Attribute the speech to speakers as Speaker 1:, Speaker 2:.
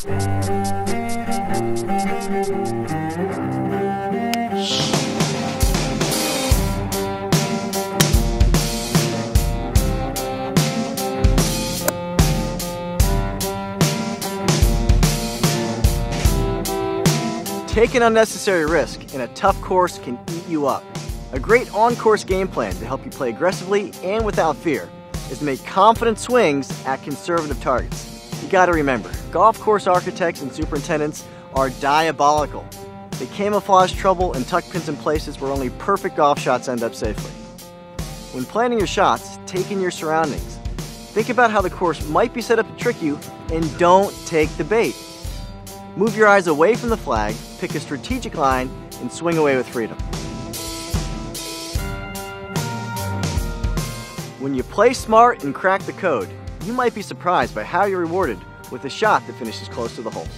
Speaker 1: Taking unnecessary risk in a tough course can eat you up. A great on-course game plan to help you play aggressively and without fear is to make confident swings at conservative targets. Gotta remember, golf course architects and superintendents are diabolical. They camouflage trouble and tuck pins in places where only perfect golf shots end up safely. When planning your shots, take in your surroundings. Think about how the course might be set up to trick you and don't take the bait. Move your eyes away from the flag, pick a strategic line, and swing away with freedom. When you play smart and crack the code, you might be surprised by how you're rewarded with a shot that finishes close to the hole.